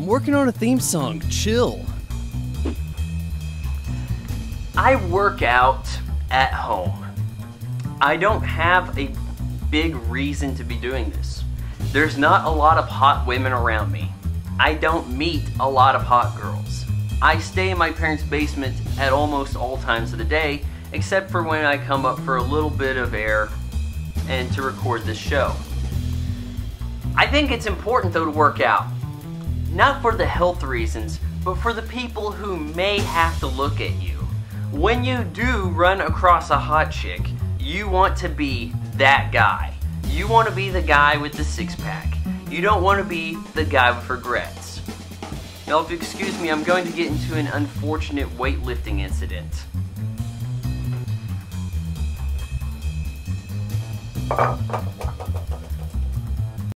I'm working on a theme song. Chill. I work out at home. I don't have a big reason to be doing this. There's not a lot of hot women around me. I don't meet a lot of hot girls. I stay in my parents' basement at almost all times of the day, except for when I come up for a little bit of air and to record this show. I think it's important though to work out. Not for the health reasons, but for the people who may have to look at you. When you do run across a hot chick, you want to be that guy. You want to be the guy with the six pack. You don't want to be the guy with regrets. Now, if you excuse me, I'm going to get into an unfortunate weightlifting incident.